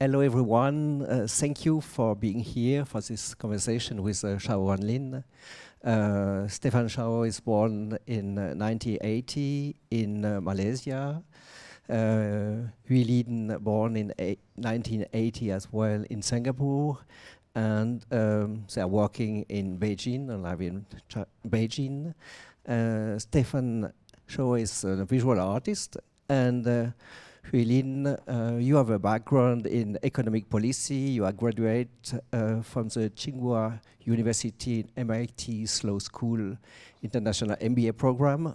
hello everyone. Uh, thank you for being here for this conversation with uh, Shao Wanlin. Uh, Stefen Chow is born in 1980 in Malaysia. Uh, Huiyi Lin born in 1980 as well in Singapore and um, they are working in Beijing and live in Beijing. Uh, Stefen Chow is a visual artist and uh, Huiyi Lin, uh, you have a background in economic policy. You are graduate uh, from the Tsinghua University MIT Sloan School International MBA program.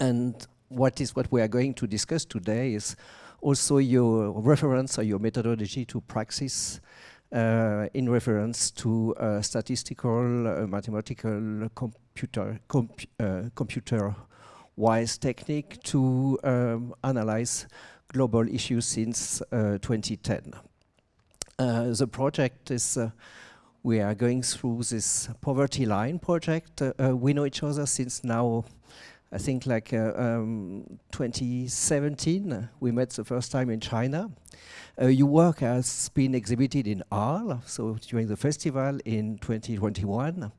And what is what we are going to discuss today is also your reference or your methodology to praxis uh, in reference to uh, statistical, uh, mathematical, computer, comp uh, computer wise technique to um, analyze global issues since uh, 2010. Uh, the project is we are going through this poverty line project. we know each other since now I think like uh, um, 2017, we met the first time in China. Uh, your work has been exhibited in Arles, so during the festival in 2021,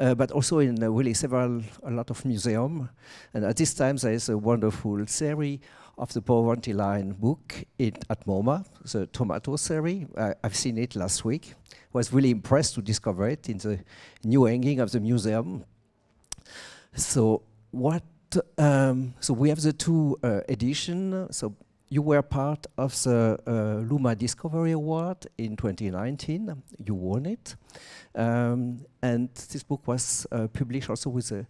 uh, but also in uh, really several, a lot of museums. And at this time, there is a wonderful series of the Poverty Line book at MoMA, the Tomato series. I've seen it last week. Was really impressed to discover it in the new hanging of the museum. So what um, so we have the two uh, edition. So you were part of the uh, Luma Discovery Award in 2019. You won it. Um, and this book was uh, published also with a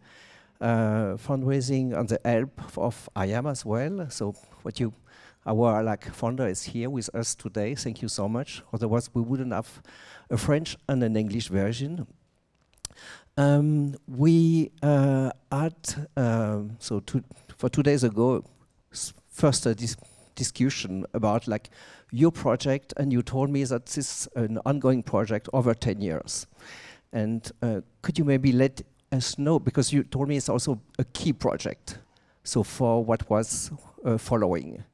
fundraising on the help of IAM as well. So what you, our like founder is here with us today. Thank you so much. Otherwise we wouldn't have a French and an English version. Um, we uh, had, um, so two, for two days ago, first a dis discussion about like your project and you told me that this is an ongoing project over 10 years. And uh, could you maybe let know, because you told me it's also a key project, so for what was uh, following.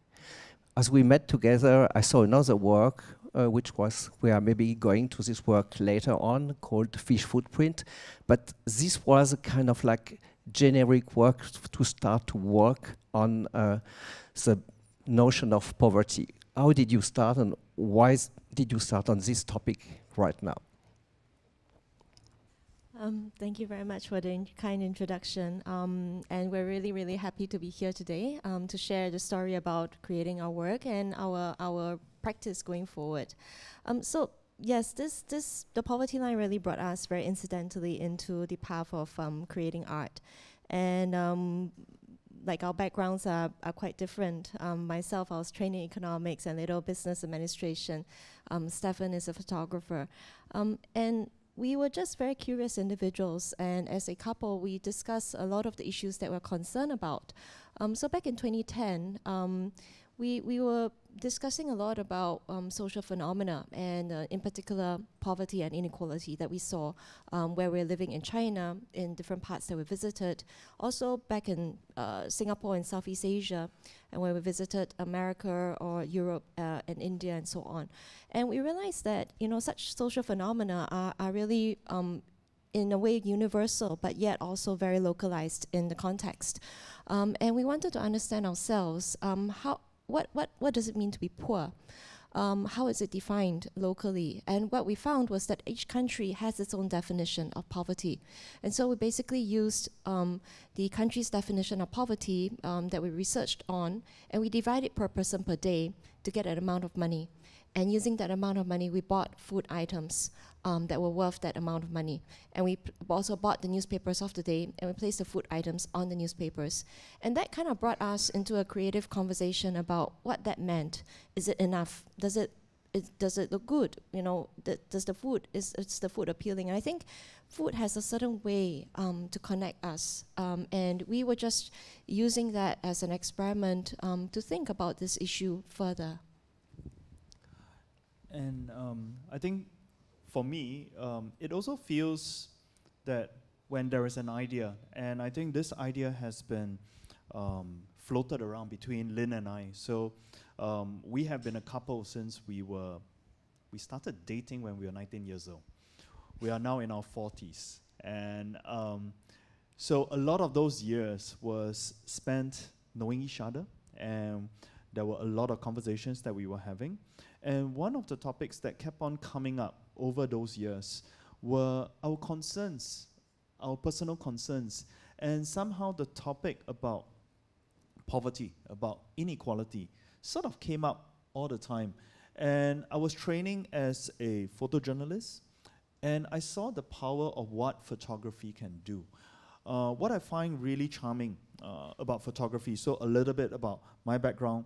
As we met together, I saw another work uh, which was we are maybe going to this work later on called Fish Footprint. But this was a kind of like generic work to start to work on uh, the notion of poverty. How did you start and why did you start on this topic right now? Um, thank you very much for the in kind introduction. Um, and we're really, really happy to be here today um, to share the story about creating our work and our, our practice going forward. Um, so yes, this, this, the poverty line really brought us very incidentally into the path of um, creating art. And um, like our backgrounds are, are quite different. Um, myself, I was trained in economics and little business administration. Um, Stefan is a photographer. Um, and we were just very curious individuals, and as a couple, we discussed a lot of the issues that we're concerned about. Um, so back in 2010, um, we, we were discussing a lot about um, social phenomena and uh, in particular poverty and inequality that we saw um, where we're living in China in different parts that we visited also back in uh, Singapore and Southeast Asia and when we visited America or Europe uh, and India and so on and we realized that you know such social phenomena are, are really um, in a way universal, but yet also very localized in the context. Um, and we wanted to understand ourselves um, how what, what, what does it mean to be poor? Um, how is it defined locally? And what we found was that each country has its own definition of poverty. And so we basically used um, the country's definition of poverty um, that we researched on, and we divided per person per day to get an amount of money. And using that amount of money, we bought food items um, that were worth that amount of money. And we also bought the newspapers of the day and we placed the food items on the newspapers. And that kind of brought us into a creative conversation about what that meant. Is it enough? Does it, it does it look good? You know, th does the food is, is the food appealing? And I think food has a certain way um, to connect us. Um, and we were just using that as an experiment um, to think about this issue further. And um, I think for me, um, it also feels that when there is an idea, and I think this idea has been um, floated around between Lin and I. So um, we have been a couple since we were, we started dating when we were 19 years old. We are now in our 40s. And um, so a lot of those years was spent knowing each other and there were a lot of conversations that we were having. And one of the topics that kept on coming up over those years were our concerns, our personal concerns, and somehow the topic about poverty, about inequality, sort of came up all the time. And I was training as a photojournalist, and I saw the power of what photography can do. Uh, what I find really charming uh, about photography, so a little bit about my background.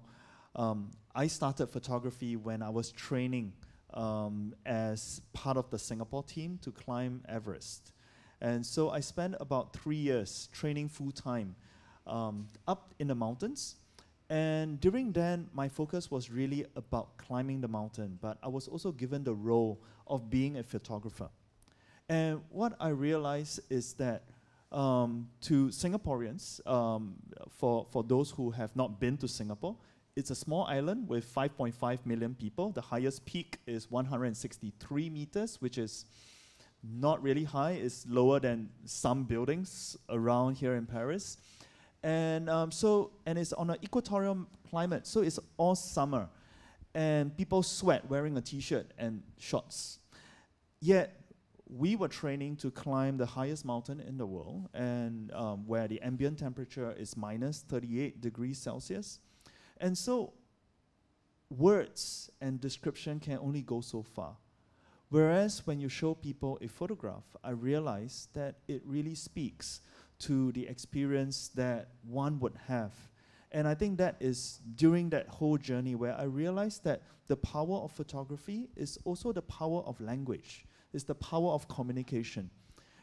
Um, I started photography when I was training um, as part of the Singapore team to climb Everest. And so I spent about three years training full time um, up in the mountains. And during then, my focus was really about climbing the mountain, but I was also given the role of being a photographer. And what I realized is that um, to Singaporeans, um, for, for those who have not been to Singapore, it's a small island with 5.5 million people. The highest peak is 163 meters, which is not really high. It's lower than some buildings around here in Paris. And um, so, and it's on an equatorial climate, so it's all summer. And people sweat wearing a t-shirt and shorts. Yet, we were training to climb the highest mountain in the world, and um, where the ambient temperature is minus 38 degrees Celsius. And so, words and description can only go so far. Whereas when you show people a photograph, I realize that it really speaks to the experience that one would have. And I think that is during that whole journey where I realized that the power of photography is also the power of language, is the power of communication.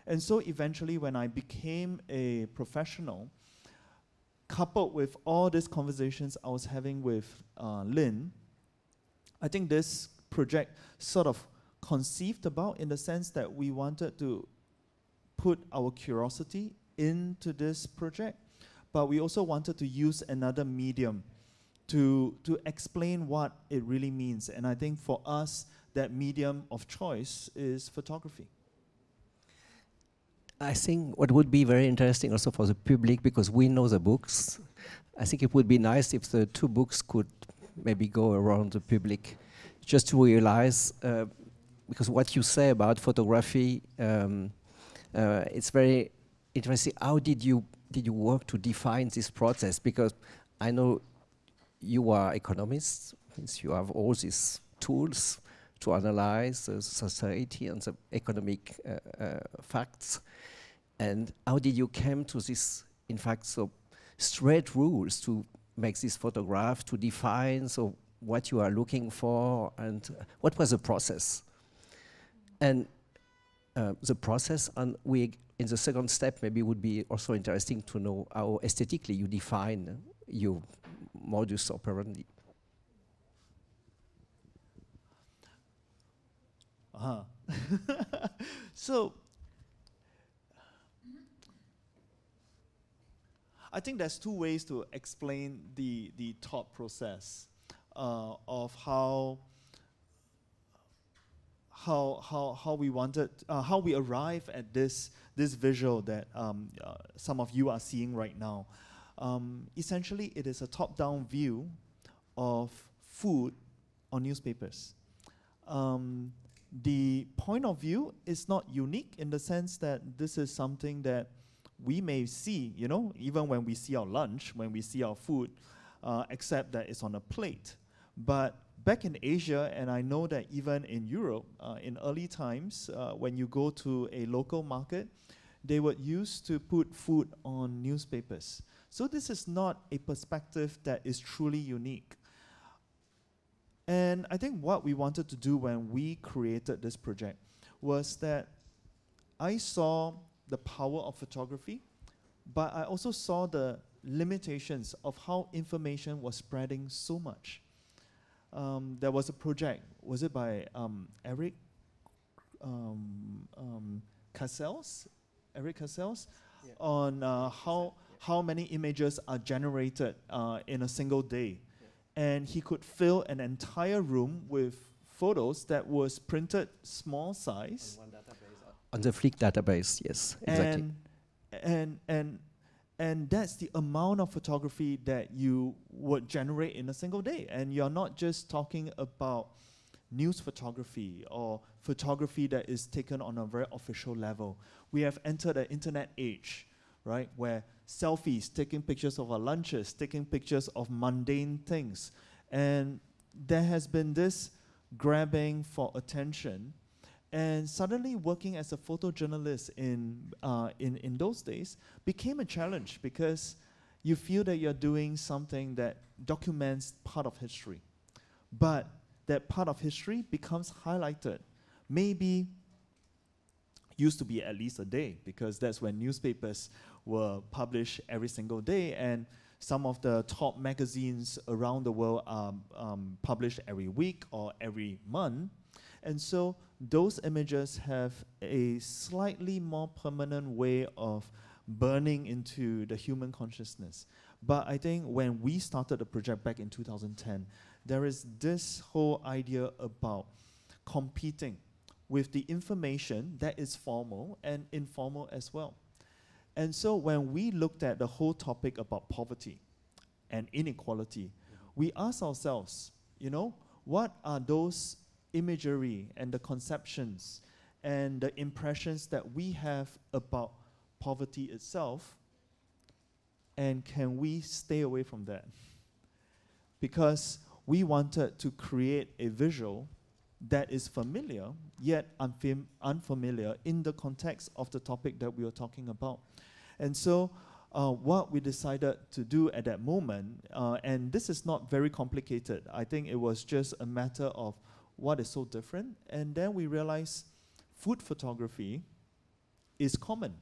And so eventually, when I became a professional, coupled with all these conversations I was having with uh, Lin, I think this project sort of conceived about in the sense that we wanted to put our curiosity into this project, but we also wanted to use another medium to, to explain what it really means. And I think for us, that medium of choice is photography. I think what would be very interesting also for the public, because we know the books, I think it would be nice if the two books could maybe go around the public just to realize uh, because what you say about photography, um, uh, it's very interesting. How did you did you work to define this process? Because I know you are economists, you have all these tools to analyze the society and the economic uh, uh, facts. And how did you come to this, in fact, so straight rules to make this photograph, to define so what you are looking for, and uh, what was the process? And uh, the process, and we, in the second step, maybe would be also interesting to know how aesthetically you define your modus operandi. Uh -huh. so, I think there's two ways to explain the, the thought process uh, of how how, how, how we wanted, uh, how we arrive at this, this visual that um, uh, some of you are seeing right now. Um, essentially, it is a top-down view of food on newspapers. Um, the point of view is not unique in the sense that this is something that we may see, you know, even when we see our lunch, when we see our food, uh, except that it's on a plate. But back in Asia, and I know that even in Europe, uh, in early times, uh, when you go to a local market, they would use to put food on newspapers. So this is not a perspective that is truly unique. And I think what we wanted to do when we created this project was that I saw the power of photography, but I also saw the limitations of how information was spreading so much um, there was a project, was it by um, Erik um, um, Kessels? Erik Kessels? Yeah. On uh, how, how many images are generated uh, in a single day. And he could fill an entire room with photos that was printed small size. On the Flickr database, yes, exactly. And, and, and, and that's the amount of photography that you would generate in a single day. And you're not just talking about news photography or photography that is taken on a very official level. We have entered an internet age, right, where selfies, taking pictures of our lunches, taking pictures of mundane things. And there has been this grabbing for attention. And suddenly, working as a photojournalist in, uh, in, in those days became a challenge because you feel that you're doing something that documents part of history. But that part of history becomes highlighted. Maybe used to be at least a day because that's when newspapers were published every single day and some of the top magazines around the world are um, published every week or every month. And so those images have a slightly more permanent way of burning into the human consciousness. But I think when we started the project back in 2010, there is this whole idea about competing with the information that is formal and informal as well. And so when we looked at the whole topic about poverty and inequality, we asked ourselves, you know, what are those imagery and the conceptions and the impressions that we have about poverty itself? And can we stay away from that? Because we wanted to create a visual that is familiar yet unfam- unfamiliar in the context of the topic that we were talking about. And so, uh, what we decided to do at that moment, uh, and this is not very complicated, I think it was just a matter of what is so different. And then we realized food photography is common,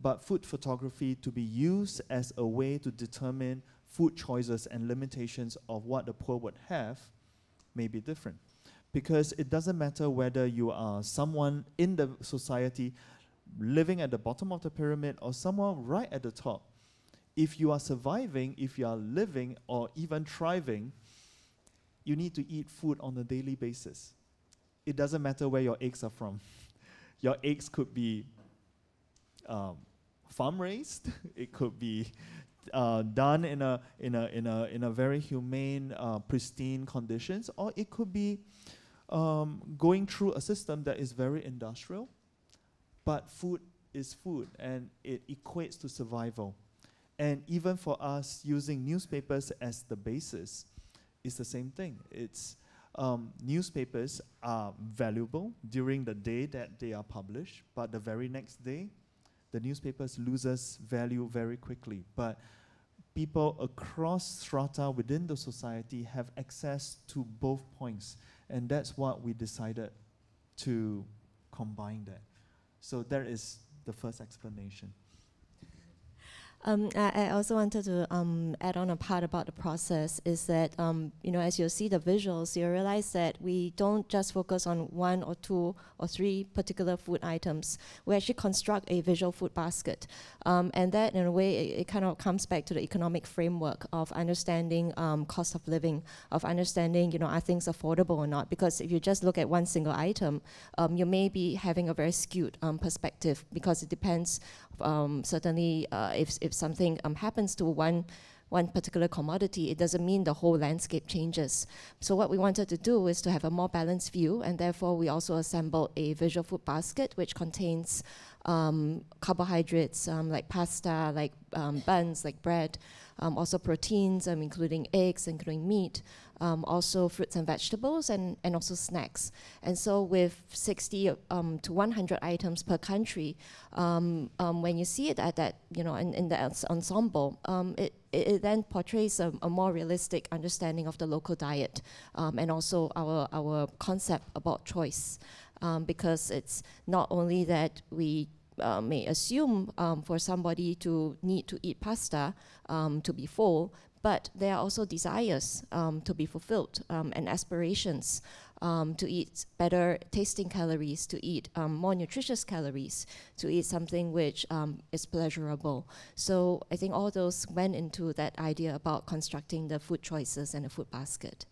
but food photography to be used as a way to determine food choices and limitations of what the poor would have may be different. Because it doesn't matter whether you are someone in the society living at the bottom of the pyramid or someone right at the top. If you are surviving, if you are living or even thriving, you need to eat food on a daily basis. It doesn't matter where your eggs are from. your eggs could be um, farm raised, it could be uh, done in a in a in a in a very humane, uh, pristine conditions, or it could be um, going through a system that is very industrial, but food is food and it equates to survival. And even for us using newspapers as the basis, it's the same thing. It's um, newspapers are valuable during the day that they are published, but the very next day, the newspapers loses value very quickly. But people across strata within the society have access to both points. And that's what we decided to combine that. So that is the first explanation. Um, I, I, also wanted to um, add on a part about the process is that, um, you know, as you see the visuals, you realize that we don't just focus on one or two or three particular food items. We actually construct a visual food basket. Um, and that, in a way, it, it, kind of comes back to the economic framework of understanding um, cost of living, of understanding, you know, are things affordable or not? Because if you just look at one single item, um, you may be having a very skewed perspective because it depends certainly uh, if, if something um, happens to one one particular commodity, it doesn't mean the whole landscape changes. So what we wanted to do is to have a more balanced view, and therefore we also assembled a visual food basket which contains um, carbohydrates um, like pasta, like um, buns, like bread, um, also proteins, um, including eggs, including meat, um, also fruits and vegetables, and, and also snacks. And so with 60 um, to 100 items per country, um, um, when you see it at that, you know, in, in the ensemble, um, it, it, then portrays a, a, more realistic understanding of the local diet and also our, our concept about choice. because it's not only that we uh, may assume um, for somebody to need to eat pasta um, to be full, but there are also desires um, to be fulfilled um, and aspirations um, to eat better tasting calories, to eat um, more nutritious calories, to eat something which is pleasurable. So I think all those went into that idea about constructing the food choices and the food basket.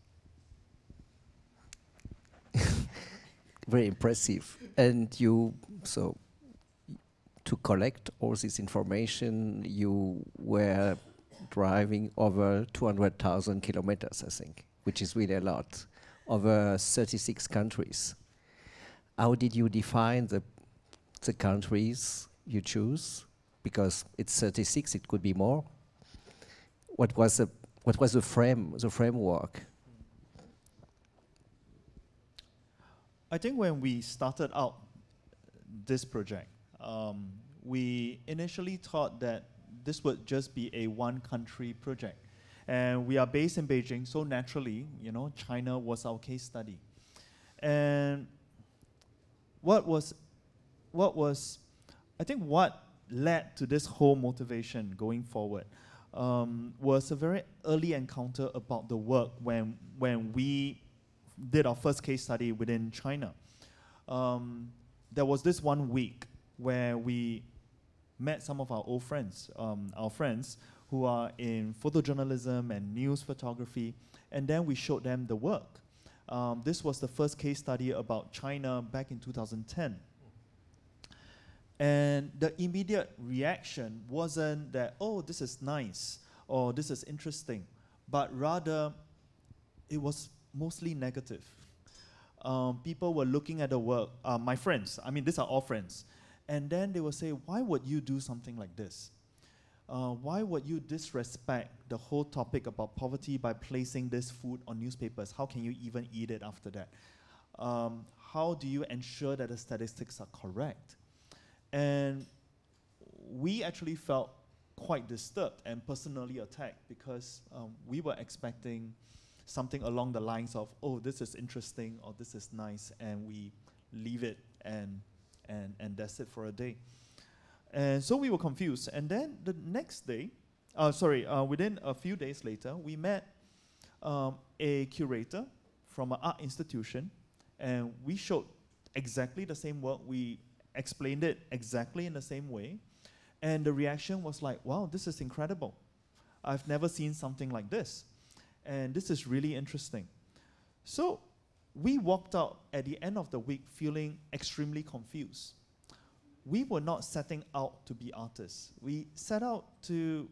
Very impressive. And you, so to collect all this information, you were driving over 200,000 kilometers, I think, which is really a lot, over 36 countries. How did you define the, the countries you choose? Because it's 36, it could be more. What was the, what was the frame, the framework? I think when we started out this project, um, we initially thought that this would just be a one country project. And we are based in Beijing, so naturally, you know, China was our case study. And what was, what was, I think what led to this whole motivation going forward um, was a very early encounter about the work when, when we did our first case study within China. Um, there was this one week where we met some of our old friends, um, our friends who are in photojournalism and news photography, and then we showed them the work. Um, this was the first case study about China back in 2010. And the immediate reaction wasn't that, oh, this is nice or this is interesting, but rather it was mostly negative. Um, people were looking at the work, uh, my friends, I mean, these are all friends, and then they will say, why would you do something like this? Uh, why would you disrespect the whole topic about poverty by placing this food on newspapers? How can you even eat it after that? Um, how do you ensure that the statistics are correct? And we actually felt quite disturbed and personally attacked because um, we were expecting something along the lines of, oh, this is interesting or this is nice, and we leave it and and, and that's it for a day. And so we were confused. And then the next day, uh, sorry, uh, within a few days later, we met um, a curator from an art institution, and we showed exactly the same work. We explained it exactly in the same way. And the reaction was like, wow, this is incredible. I've never seen something like this. And this is really interesting. So we walked out at the end of the week feeling extremely confused. We were not setting out to be artists. We set out to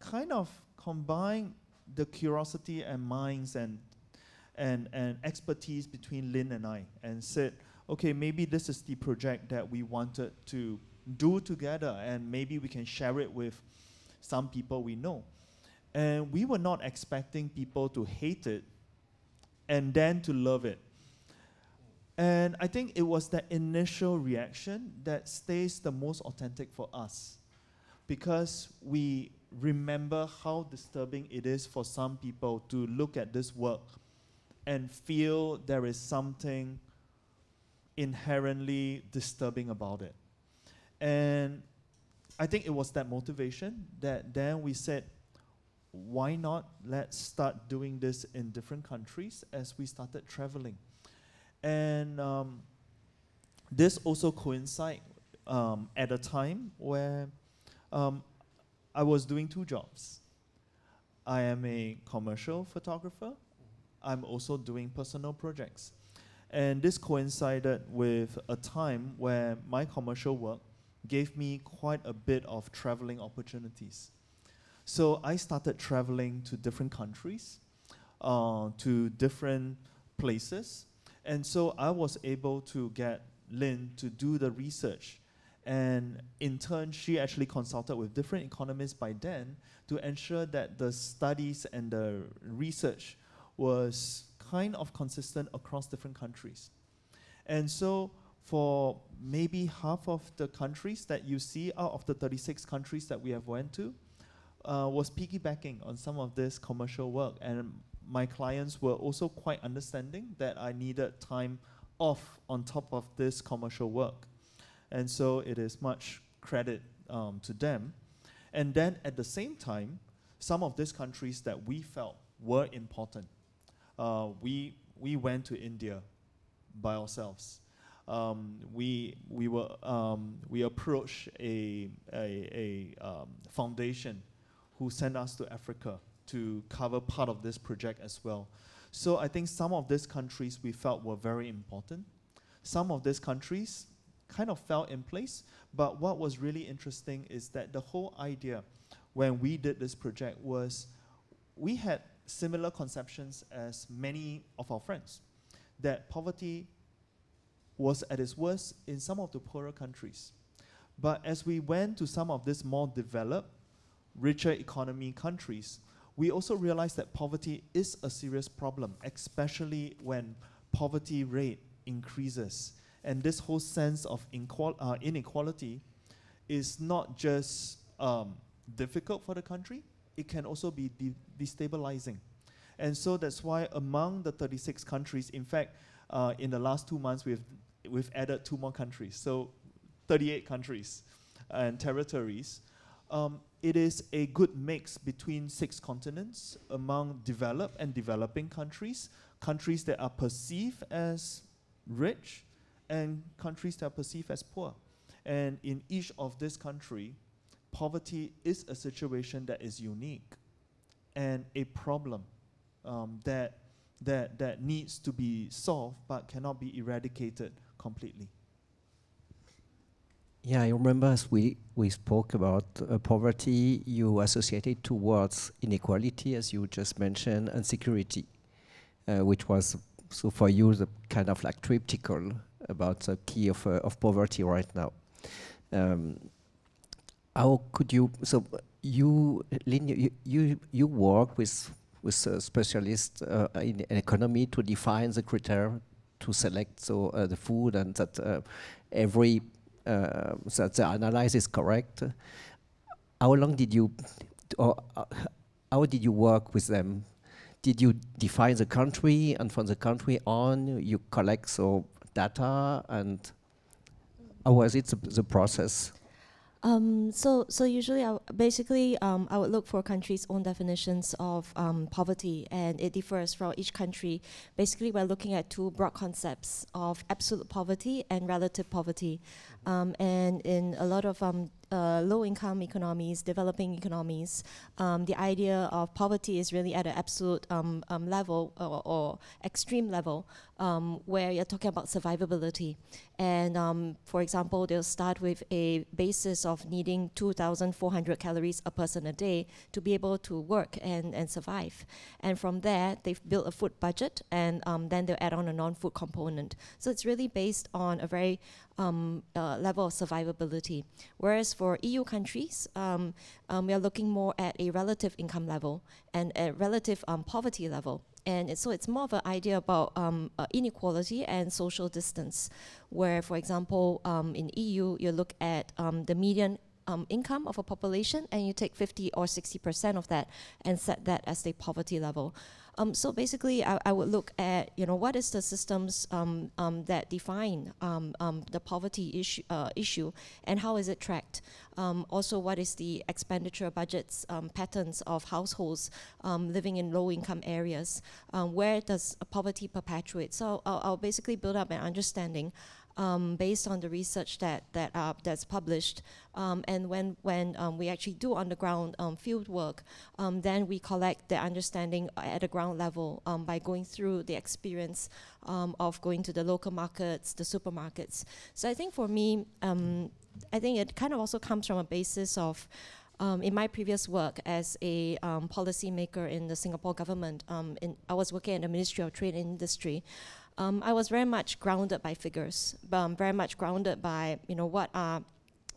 kind of combine the curiosity and minds and, and, and expertise between Lin and I and said, okay, maybe this is the project that we wanted to do together and maybe we can share it with some people we know. And we were not expecting people to hate it and then to love it. And I think it was that initial reaction that stays the most authentic for us because we remember how disturbing it is for some people to look at this work and feel there is something inherently disturbing about it. And I think it was that motivation that then we said, why not let's start doing this in different countries as we started traveling. And um, this also coincided um, at a time where um, I was doing two jobs. I am a commercial photographer. I'm also doing personal projects. And this coincided with a time where my commercial work gave me quite a bit of traveling opportunities. So I started traveling to different countries, uh, to different places. And so I was able to get Lin to do the research. And in turn, she actually consulted with different economists by then to ensure that the studies and the research was kind of consistent across different countries. And so for maybe half of the countries that you see out of the 36 countries that we have went to, uh, was piggybacking on some of this commercial work, and my clients were also quite understanding that I needed time off on top of this commercial work, and so it is much credit um, to them. And then at the same time, some of these countries that we felt were important, uh, we we went to India by ourselves. Um, we we were um, we approached a a, a um, foundation who sent us to Africa to cover part of this project as well. So I think some of these countries we felt were very important. Some of these countries kind of fell in place. But what was really interesting is that the whole idea when we did this project was we had similar conceptions as many of our friends that poverty was at its worst in some of the poorer countries. But as we went to some of these more developed, richer economy countries, we also realize that poverty is a serious problem, especially when poverty rate increases. And this whole sense of uh, inequality is not just um, difficult for the country, it can also be de destabilizing. And so that's why among the 36 countries, in fact, uh, in the last two months, we've, we've added two more countries. So 38 countries and territories. Um, it is a good mix between six continents among developed and developing countries, countries that are perceived as rich and countries that are perceived as poor. And in each of this country, poverty is a situation that is unique and a problem um, that, that, that needs to be solved but cannot be eradicated completely. Yeah, I remember as we, we spoke about uh, poverty, you associated towards inequality, as you just mentioned, and security, uh, which was, so for you, the kind of like triptychal about the key of, uh, of poverty right now. Um, how could you, so you, Lin, you, you, you work with, with a specialist uh, in, in, economy to define the criteria to select so uh, the food and that uh, every uh, that the analysis is correct. How long did you, or uh, how did you work with them? Did you define the country, and from the country on, you collect so data, and how was it the, the process? Um, so, so usually, I basically, um, I would look for countries' own definitions of um, poverty, and it differs from each country. Basically, we're looking at two broad concepts of absolute poverty and relative poverty. Um, and in a lot of um, uh, low-income economies, developing economies, um, the idea of poverty is really at an absolute level or, or, extreme level where you're talking about survivability. And um, for example, they'll start with a basis of needing 2,400 calories a person a day to be able to work and, and survive. And from there, they've built a food budget and um, then they'll add on a non-food component. So it's really based on a very um, uh, level of survivability. Whereas for EU countries, um, um, we are looking more at a relative income level and a relative um, poverty level. And so it's more of an idea about um, uh, inequality and social distance, where, for example, um, in EU, you look at the median um, income of a population and you take 50 or 60% of that and set that as the poverty level. Um, so basically, I, I, would look at you know what is the systems um, um, that define um, um, the poverty issue, uh, issue, and how is it tracked. Um, also, what is the expenditure budgets patterns of households living in low-income areas? where does poverty perpetuate? So I'll, I'll basically build up an understanding um, based on the research that that uh, that's published. Um, and when when um, we actually do underground um, field work, um, then we collect the understanding at a ground level by going through the experience of going to the local markets, the supermarkets. So I think for me, I think it kind of also comes from a basis of. In my previous work as a um, policymaker in the Singapore government, um, in, I was working at the Ministry of Trade and Industry um, I was very much grounded by figures, um, very much grounded by you know what are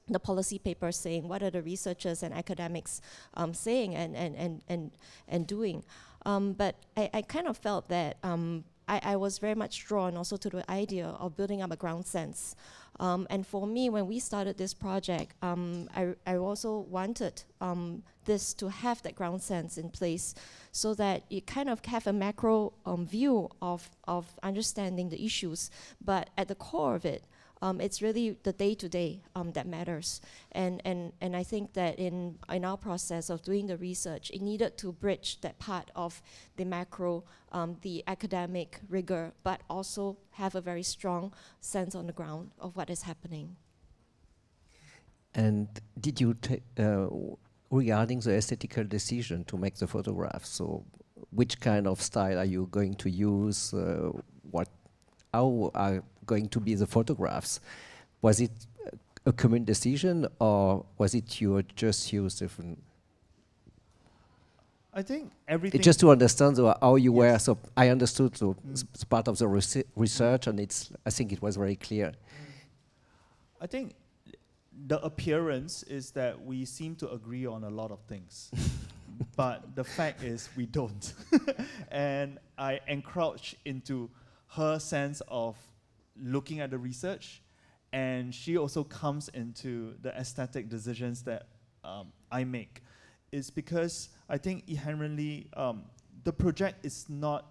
the policy papers saying, what are the researchers and academics um, saying and, and, and, and, and doing. Um, but I, I kind of felt that um, I, I was very much drawn also to the idea of building up a ground sense. Um, and for me, when we started this project, um, I, I also wanted um, this to have that ground sense in place so that you kind of have a macro um, view of, of understanding the issues, but at the core of it, Um, it's really the day to day that matters. And, and, and I think that in, in our process of doing the research, it needed to bridge that part of the macro, um, the academic rigor, but also have a very strong sense on the ground of what is happening. And did you take, uh, regarding the aesthetical decision to make the photograph, so which kind of style are you going to use? Uh, what, how are going to be the photographs? Was it a common decision, or was it you just use different? I think everything. just to understand the, how you yes. were. So I understood so mm. part of the research, and it's. I think it was very clear. I think the appearance is that we seem to agree on a lot of things. but the fact is we don't. and I encroach into her sense of looking at the research, and she also comes into the aesthetic decisions that um, I make. It's because I think inherently um, the project is not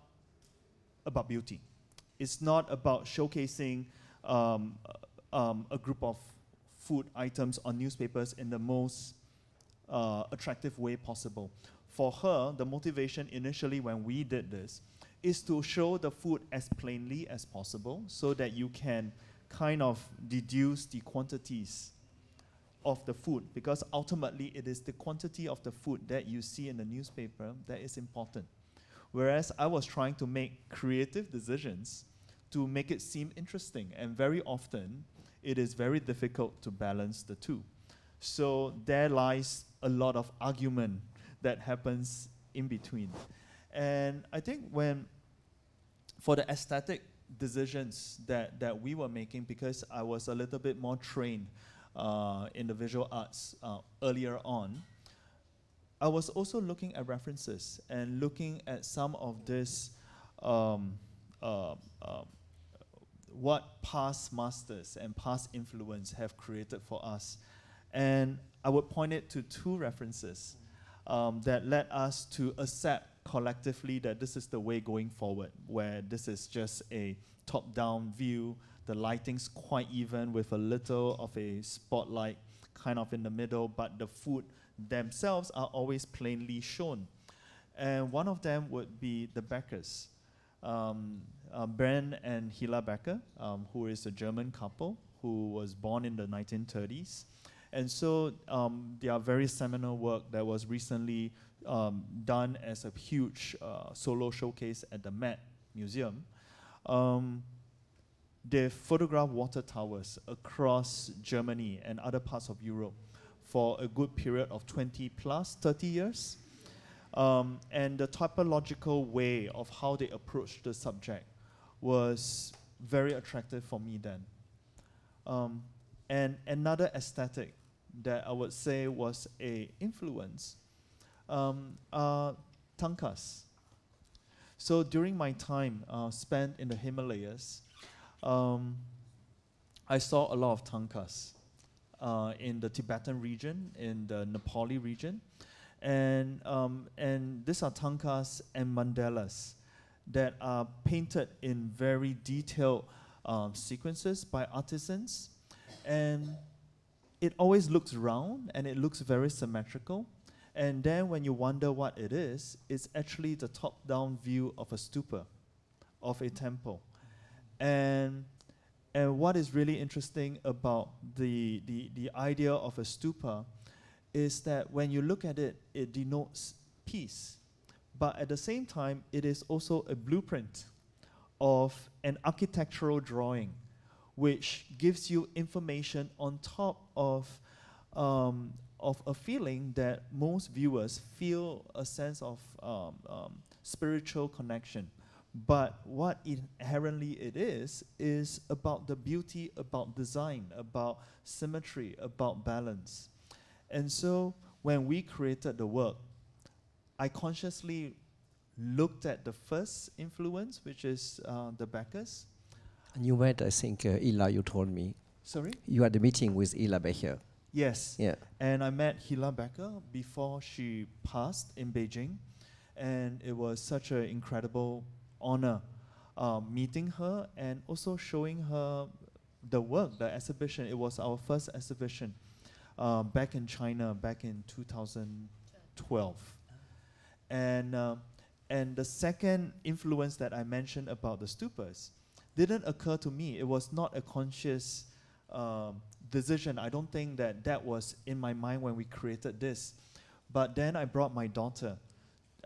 about beauty. It's not about showcasing um, um a group of food items on newspapers in the most uh, attractive way possible. For her, the motivation initially when we did this is to show the food as plainly as possible so that you can kind of deduce the quantities of the food because ultimately it is the quantity of the food that you see in the newspaper that is important. Whereas I was trying to make creative decisions to make it seem interesting, and very often it is very difficult to balance the two. So there lies a lot of argument that happens in between. And I think when, for the aesthetic decisions that, that we were making, because I was a little bit more trained uh, in the visual arts uh, earlier on, I was also looking at references and looking at some of this um, uh, um, what past masters and past influence have created for us. And I would point it to two references um, that led us to accept collectively that this is the way going forward, where this is just a top down view. The lighting's quite even with a little of a spotlight kind of in the middle, but the food themselves are always plainly shown. And one of them would be the Bechers. Um, uh, and Hilla Becher, um, who is a German couple who was born in the 1930s. And so um, their very seminal work that was recently um, done as a huge uh, solo showcase at the Met Museum. Um, they photographed water towers across Germany and other parts of Europe for a good period of 20 plus, 30 years. Um, and the typological way of how they approached the subject was very attractive for me then. Um, and another aesthetic that I would say was a influence um, are thangkas. So during my time uh, spent in the Himalayas, um, I saw a lot of thangkas uh, in the Tibetan region, in the Nepali region, and um, and these are thangkas and mandalas that are painted in very detailed um, sequences by artisans. And it always looks round and it looks very symmetrical. And then when you wonder what it is, it's actually the top down view of a stupa, of a temple. And, and what is really interesting about the, the, the idea of a stupa is that when you look at it, it denotes peace but at the same time, it is also a blueprint of an architectural drawing, which gives you information on top of, um, of a feeling that most viewers feel a sense of um, um, spiritual connection. But what inherently it is, is about the beauty, about design, about symmetry, about balance. And so when we created the work, I consciously looked at the first influence, which is uh, the Bechers. And you met, I think, uh, Hilla, you told me. Sorry? You had a meeting with Hilla Becher. Yes. Yeah. And I met Hilla Becher before she passed in Beijing. And it was such an incredible honor uh, meeting her and also showing her the work, the exhibition. It was our first exhibition uh, back in China back in 2012. And, uh, and the second influence that I mentioned about the stupas didn't occur to me. It was not a conscious um, decision. I don't think that that was in my mind when we created this. But then I brought my daughter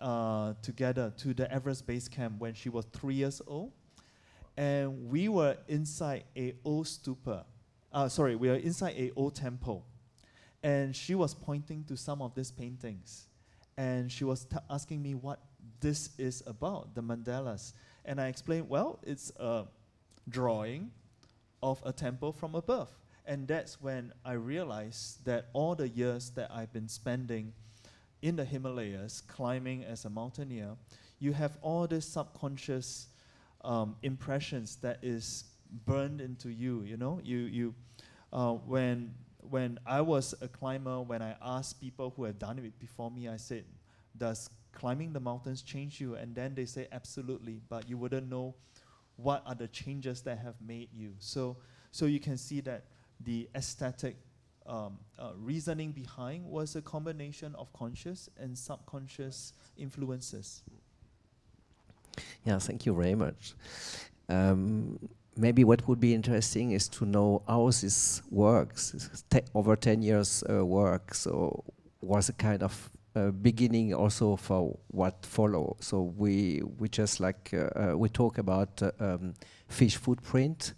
uh, together to the Everest Base Camp when she was three years old. And we were inside a old stupa. Uh, sorry, we were inside a old temple. And she was pointing to some of these paintings. And she was asking me what this is about, the mandalas. And I explained, well, it's a drawing of a temple from above. And that's when I realized that all the years that I've been spending in the Himalayas, climbing as a mountaineer, you have all these subconscious um, impressions that is burned into you. You know, you you uh, when when I was a climber, when I asked people who have done it before me, I said, "Does climbing the mountains change you?" And then they say, "Absolutely," but you wouldn't know what are the changes that have made you. So so you can see that the aesthetic um, uh, reasoning behind was a combination of conscious and subconscious influences. Yeah, thank you very much. Um, maybe what would be interesting is to know how this works. Te over 10 years uh, work, so was a kind of beginning also for what follow. So we we just like uh, uh we talk about uh, um, fish footprint,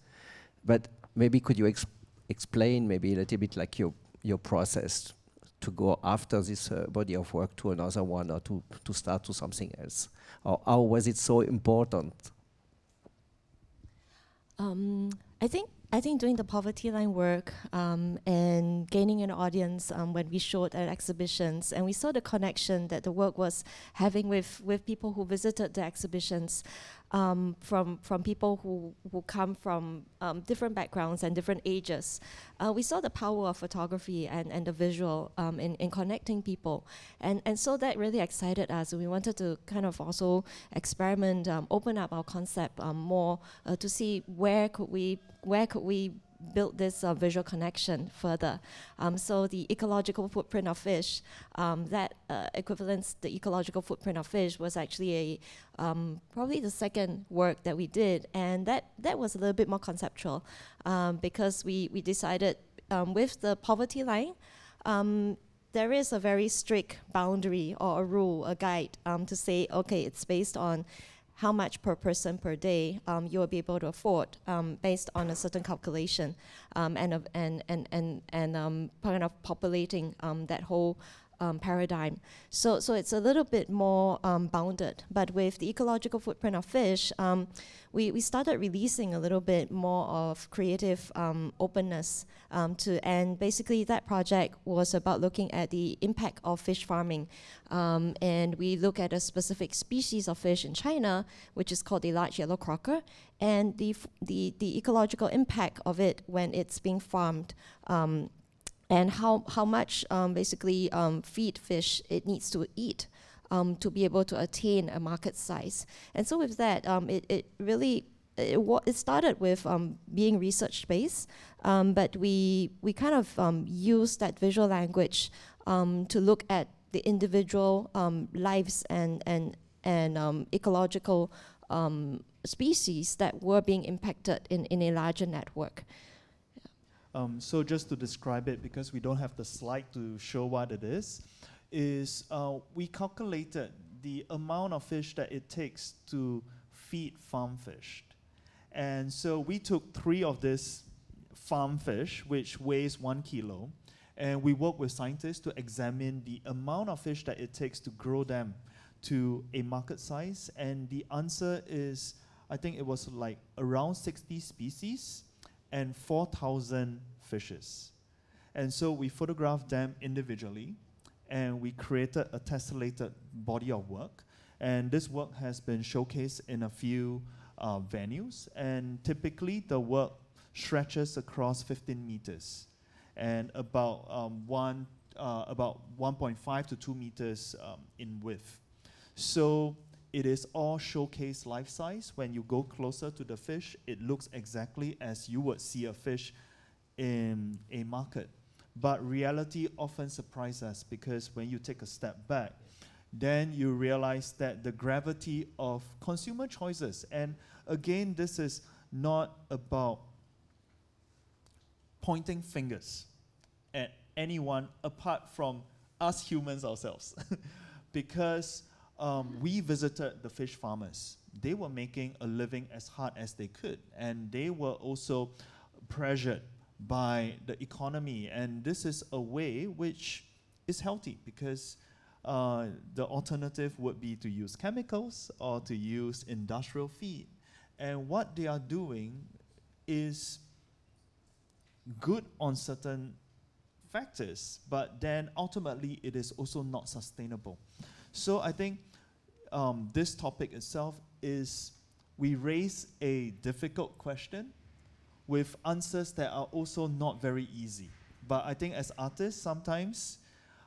but maybe could you exp explain maybe a little bit like your your process to go after this uh, body of work to another one or to, to start to something else? Or how was it so important? Um, I think I think doing the poverty line work um, and gaining an audience um, when we showed at exhibitions, and we saw the connection that the work was having with, with people who visited the exhibitions um, from from people who who come from um, different backgrounds and different ages. Uh, we saw the power of photography and, and the visual um, in, in connecting people, and and so that really excited us. We wanted to kind of also experiment, um, open up our concept um, more uh, to see where could we where could we build this uh, visual connection further. Um, so the ecological footprint of fish, um, that uh, equivalence, the ecological footprint of fish was actually a um, probably the second work that we did, and that that was a little bit more conceptual um, because we we decided um, with the poverty line. Um, there is a very strict boundary or a rule, a guide to say, okay, it's based on how much per person per day um, you will be able to afford um, based on a certain calculation um, and, of, and, and, and, and um, kind of populating um, that whole um, paradigm. So, so it's a little bit more um, bounded. But with the ecological footprint of fish, um, we, we started releasing a little bit more of creative um, openness um, to, and basically that project was about looking at the impact of fish farming. Um, and we look at a specific species of fish in China, which is called the large yellow croaker, and the, the, the ecological impact of it when it's being farmed um, and how, how much um, basically um, feed fish it needs to eat um, to be able to attain a market size. And so with that, um, it, it really it, it started with um, being research based, um, but we we kind of used that visual language to look at the individual lives and and and ecological species that were being impacted in, in a larger network. Um, so just to describe it, because we don't have the slide to show what it is, is uh, we calculated the amount of fish that it takes to feed farm fish. And so we took three of this farm fish, which weighs one kilo, and we worked with scientists to examine the amount of fish that it takes to grow them to a market size. And the answer is, I think it was like around 60 species and 4,000 fishes. And so we photographed them individually and we created a tessellated body of work. And this work has been showcased in a few uh, venues. And typically, the work stretches across 15 meters and about um, one uh, about 1.5 to 2 meters um, in width. So it is all showcase life size. When you go closer to the fish, it looks exactly as you would see a fish in a market. But reality often surprises us because when you take a step back, then you realize that the gravity of consumer choices, and again, this is not about pointing fingers at anyone apart from us humans ourselves. because um, we visited the fish farmers. They were making a living as hard as they could, and they were also pressured by the economy. And this is a way which is healthy because uh, the alternative would be to use chemicals or to use industrial feed. And what they are doing is good on certain factors, but then ultimately it is also not sustainable. So I think um, this topic itself is we raise a difficult question with answers that are also not very easy. But I think as artists, sometimes,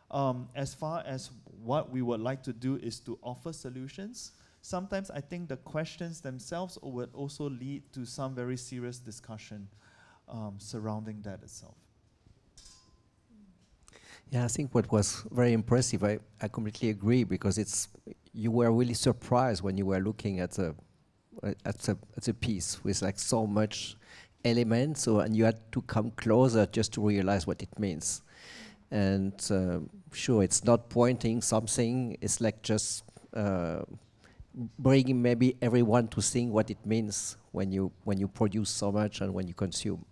um, as far as what we would like to do is to offer solutions, sometimes I think the questions themselves would also lead to some very serious discussion um, surrounding that itself. Yeah, I think what was very impressive, I, I completely agree because it's you were really surprised when you were looking at the at the, at the piece with like so much elements, so and you had to come closer just to realize what it means. And uh, sure, it's not pointing something; it's like just uh, bringing maybe everyone to think what it means when you when you produce so much and when you consume.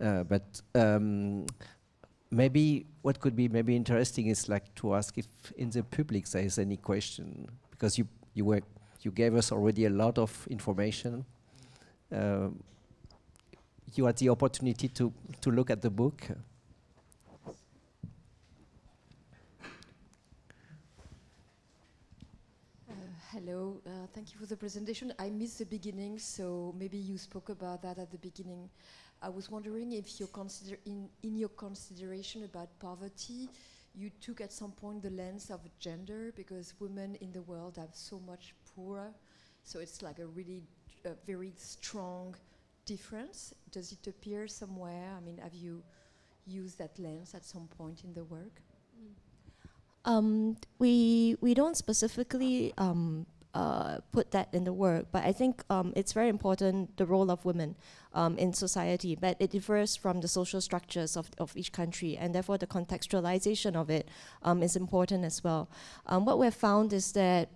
Uh, but um, maybe what could be maybe interesting is like to ask if in the public there is any question because you you were you gave us already a lot of information. Um, you had the opportunity to to look at the book. Uh, hello, uh, thank you for the presentation. I missed the beginning, so maybe you spoke about that at the beginning. I was wondering if you consider in, in your consideration about poverty, you took at some point the lens of gender because women in the world are so much poorer. So it's like a really very strong difference. Does it appear somewhere? I mean, have you used that lens at some point in the work? Um, we we don't specifically um, uh, put that in the work. But I think um, it's very important the role of women um, in society. But it differs from the social structures of, of each country, and therefore the contextualization of it um, is important as well. Um, what we've found is that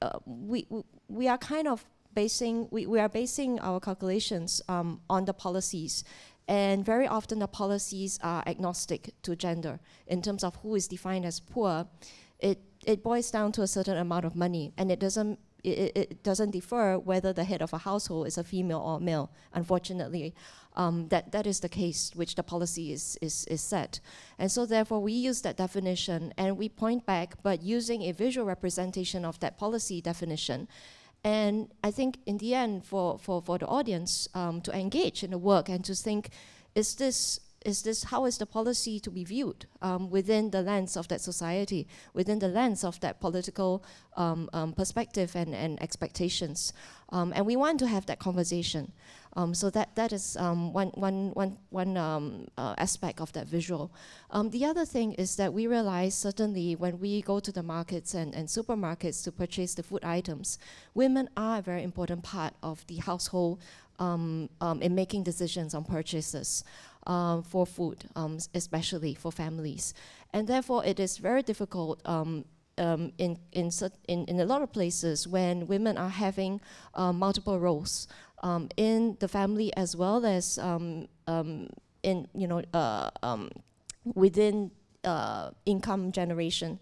uh, we we are kind of basing we, we are basing our calculations um, on the policies. And very often the policies are agnostic to gender in terms of who is defined as poor. It it boils down to a certain amount of money, and it doesn't it, it doesn't differ whether the head of a household is a female or a male. Unfortunately, um, that that is the case which the policy is, is is set, and so therefore we use that definition and we point back, but using a visual representation of that policy definition. And I think in the end, for, for, for the audience um, to engage in the work and to think, is this is this how is the policy to be viewed um, within the lens of that society, within the lens of that political um, um, perspective and, and expectations, um, and we want to have that conversation. Um, so that that is um, one one one one uh, aspect of that visual. the other thing is that we realize certainly when we go to the markets and, and supermarkets to purchase the food items, women are a very important part of the household in making decisions on purchases um, for food, um, especially for families. And therefore, it is very difficult um, um in, in, in, in a lot of places when women are having uh, multiple roles um, in the family as well as um, in, you know, uh, within uh, income generation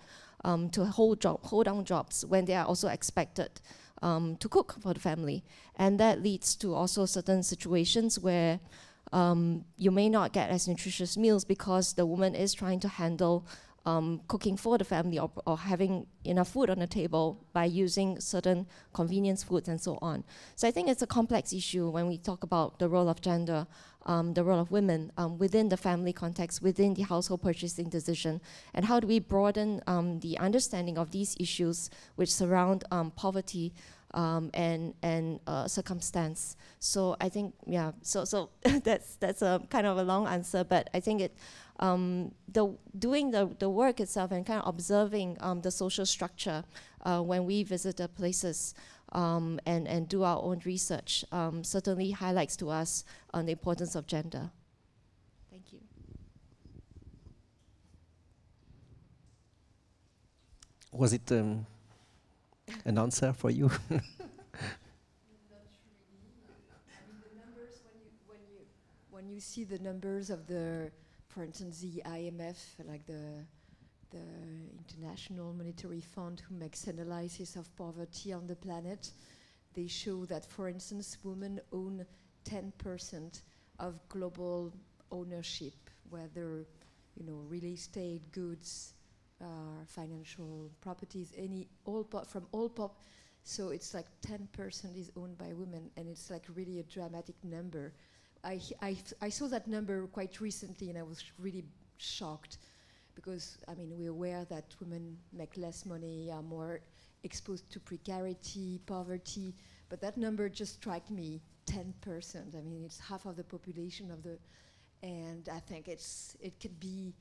to hold, job, hold down jobs when they are also expected um, to cook for the family. And that leads to also certain situations where um, you may not get as nutritious meals because the woman is trying to handle um, cooking for the family or, or having enough food on the table by using certain convenience foods and so on. So I think it's a complex issue when we talk about the role of gender, um, the role of women um, within the family context, within the household purchasing decision, and how do we broaden um, the understanding of these issues which surround um, poverty um, and and uh, circumstance. So I think yeah. So so that's that's a kind of a long answer, but I think it um, the doing the the work itself and kind of observing um, the social structure uh, when we visit the places. Um, and, and do our own research um, certainly highlights to us on the importance of gender. Thank you. Was it um, an answer for you? when you see the numbers of the, for instance, the IMF, like the the International Monetary Fund, who makes analysis of poverty on the planet, they show that, for instance, women own 10% of global ownership, whether you know real estate, goods, uh, financial properties, any all from all pop. So it's like 10% is owned by women, and it's like really a dramatic number. I, I, I saw that number quite recently, and I was really shocked because I mean we're aware that women make less money, are more exposed to precarity, poverty, but that number just struck me 10%. I mean it's half of the population of the, and I think it's it could be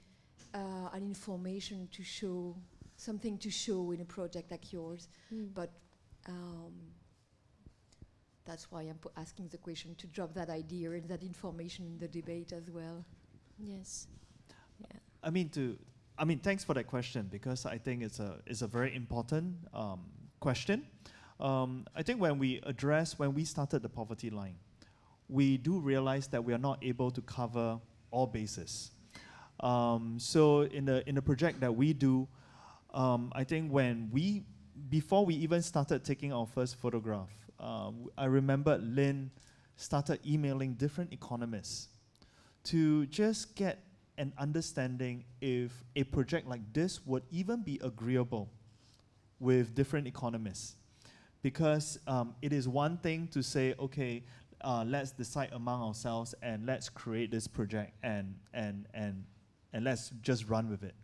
uh, an information to show something to show in a project like yours, mm. but. Um, that's why I'm asking the question to drop that idea and that information in the debate as well. Yes. I mean, to, I mean, thanks for that question because I think it's a it's a very important um, question. Um, I think when we address when we started the poverty line, we do realize that we are not able to cover all bases. Um, so in the in the project that we do, um, I think when we before we even started taking our first photograph, uh, I remember Lin started emailing different economists to just get an understanding if a project like this would even be agreeable with different economists. Because um, it is one thing to say, okay, uh, let's decide among ourselves and let's create this project and, and, and, and let's just run with it.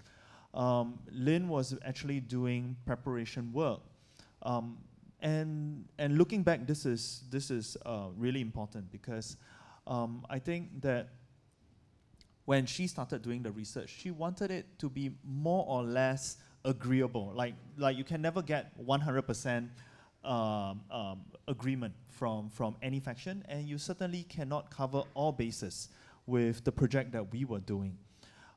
Um, Lin was actually doing preparation work. Um, and, and looking back, this is, this is uh, really important because um, I think that when she started doing the research, she wanted it to be more or less agreeable. Like, like you can never get 100% um, um, agreement from, from any faction, and you certainly cannot cover all bases with the project that we were doing.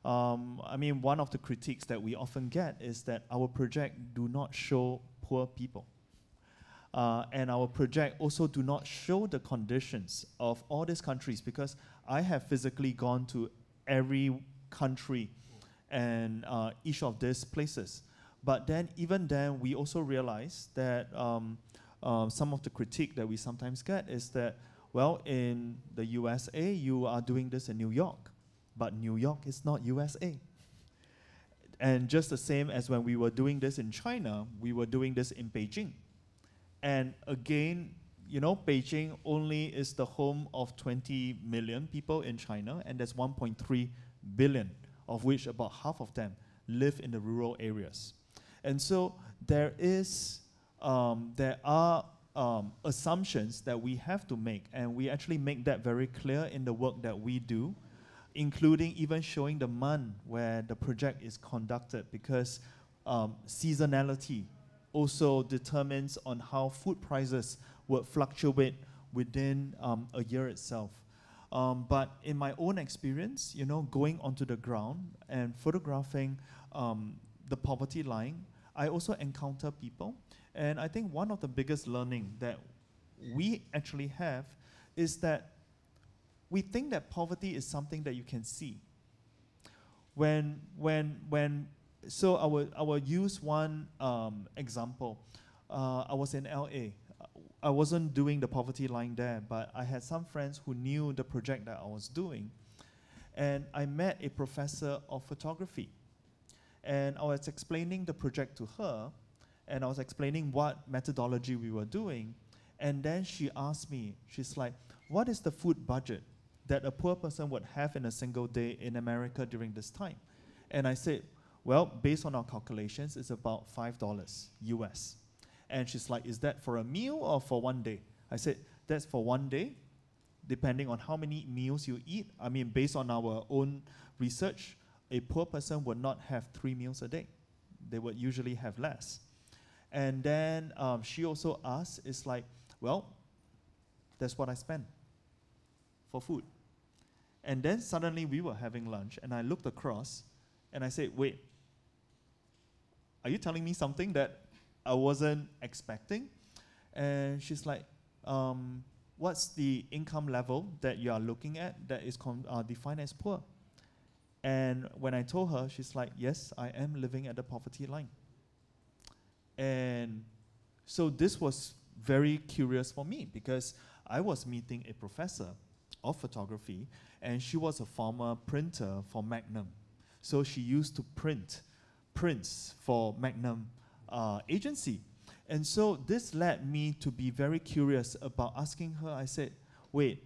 Um, I mean, one of the critiques that we often get is that our project do not show poor people. Uh, and our project also do not show the conditions of all these countries because I have physically gone to every country and uh, each of these places. But then, even then, we also realize that um, uh, some of the critique that we sometimes get is that, well, in the USA, you are doing this in New York, but New York is not USA. And just the same as when we were doing this in China, we were doing this in Beijing. And again, you know, Beijing only is the home of 20 million people in China, and there's 1.3 billion, of which about half of them live in the rural areas. And so there is, um, there are um, assumptions that we have to make, and we actually make that very clear in the work that we do, including even showing the month where the project is conducted, because um, seasonality also determines on how food prices would fluctuate within um, a year itself. Um, but in my own experience, you know, going onto the ground and photographing um, the poverty line, I also encounter people. And I think one of the biggest learning that we actually have is that we think that poverty is something that you can see. When, when, when, so I will, I will use one um, example. Uh, I was in LA I wasn't doing the poverty line there, but I had some friends who knew the project that I was doing. And I met a professor of photography. And I was explaining the project to her, and I was explaining what methodology we were doing. And then she asked me, she's like, What is the food budget that a poor person would have in a single day in America during this time? And I said, Well, based on our calculations, it's about $5 US. And she's like, Is that for a meal or for one day? I said, That's for one day, depending on how many meals you eat. I mean, based on our own research, a poor person would not have three meals a day. They would usually have less. And then um, she also asked, it's like, well, that's what I spend for food. And then suddenly we were having lunch, and I looked across and I said, wait, are you telling me something that I wasn't expecting? And she's like, um, what's the income level that you are looking at that is uh, defined as poor? And when I told her, she's like, yes, I am living at the poverty line. And so this was very curious for me because I was meeting a professor of photography and she was a former printer for Magnum. So she used to print prints for Magnum uh, agency. And so this led me to be very curious about asking her. I said, wait,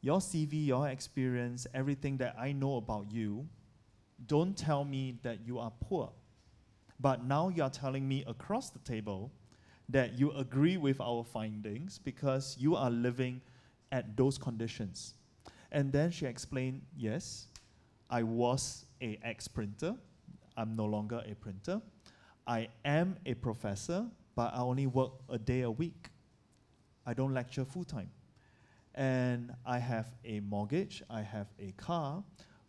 your CV, your experience, everything that I know about you, don't tell me that you are poor. But now you are telling me across the table that you agree with our findings because you are living at those conditions. And then she explained, yes, I was a ex-printer. I'm no longer a printer. I am a professor, but I only work a day a week. I don't lecture full time. And I have a mortgage, I have a car,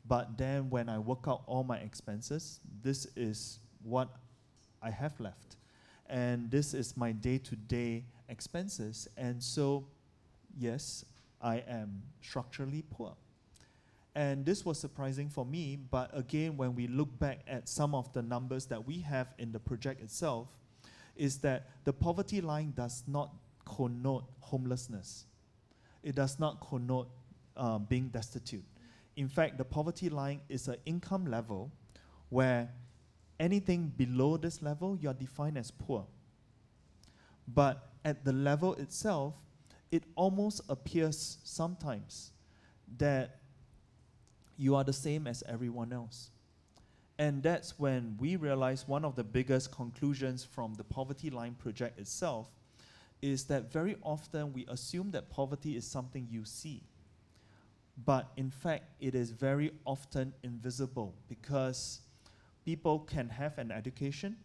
but then when I work out all my expenses, this is what I have left. And this is my day to day expenses. And so, yes, I am structurally poor. And this was surprising for me, but again, when we look back at some of the numbers that we have in the project itself, is that the poverty line does not connote homelessness. It does not connote uh, being destitute. In fact, the poverty line is an income level where anything below this level, you are defined as poor. But at the level itself, it almost appears sometimes that you are the same as everyone else. And that's when we realize one of the biggest conclusions from the Poverty Line Project itself is that very often we assume that poverty is something you see. But in fact, it is very often invisible because people can have an education,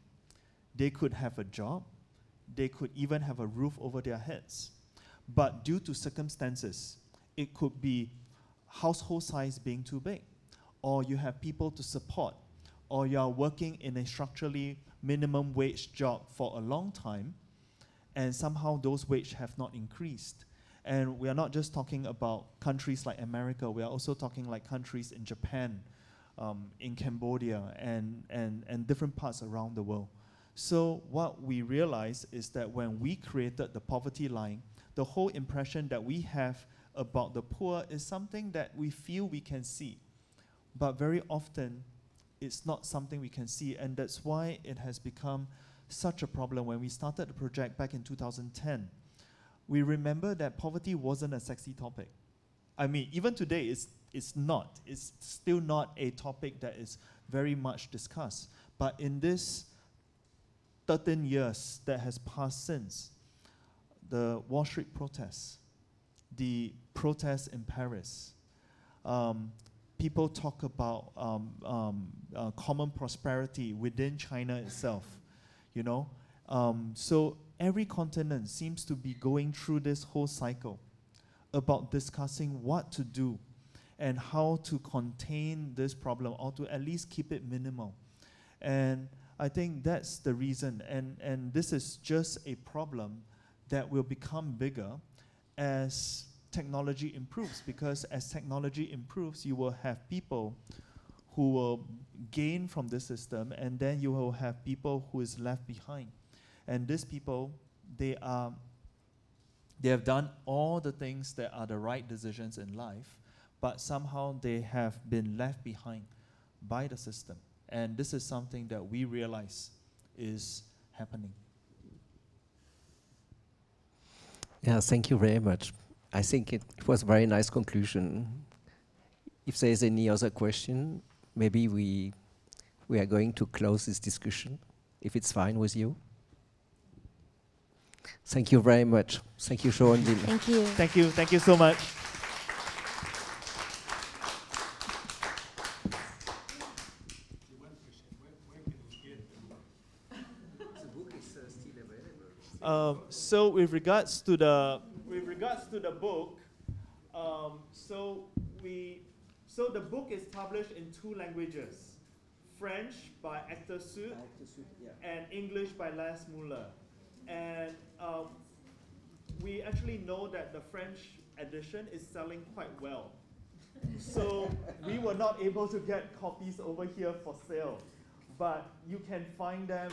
they could have a job, they could even have a roof over their heads. But due to circumstances, it could be household size being too big, or you have people to support, or you are working in a structurally minimum wage job for a long time, and somehow those wages have not increased. And we are not just talking about countries like America, we are also talking like countries in Japan, um, in Cambodia, and, and, and different parts around the world. So, what we realize is that when we created the poverty line, the whole impression that we have about the poor is something that we feel we can see. But very often, it's not something we can see, and that's why it has become such a problem when we started the project back in 2010 we remember that poverty wasn't a sexy topic. I mean, even today, it's, it's not. It's still not a topic that is very much discussed. But in this 13 years that has passed since, the Wall Street protests, the protests in Paris, um, people talk about um, um, uh, common prosperity within China itself, you know. Um, so every continent seems to be going through this whole cycle about discussing what to do and how to contain this problem or to at least keep it minimal. And I think that's the reason. And, and this is just a problem that will become bigger as technology improves because as technology improves, you will have people who will gain from this system and then you will have people who is left behind. And these people, they are they have done all the things that are the right decisions in life, but somehow they have been left behind by the system. And this is something that we realize is happening. Yeah, thank you very much. I think it, it was a very nice conclusion. If there is any other question, maybe we we are going to close this discussion, if it's fine with you. Thank you very much. Thank you, Sharon Lin. Thank you. Thank you. Thank you so much. Um, so with regards to the with regards to the book, um, so we so the book is published in two languages, French by Actes Sud and English by Lars Müller, and um, we actually know that the French edition is selling quite well. so we were not able to get copies over here for sale, but you can find them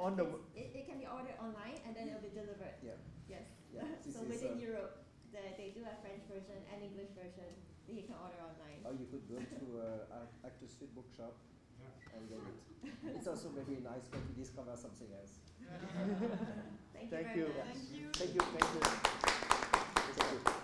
on the. w- it, it can be ordered online and then it'll be delivered. Yeah. Yes. Yeah, this so is, within uh, Europe, the, they do have French version and English version that you can order online. Or you could go to uh, Actes Sud bookshop and get it. it's also maybe a nice way to discover something else. Thank, Thank you you. very much. Thank you. Thank you. Thank you.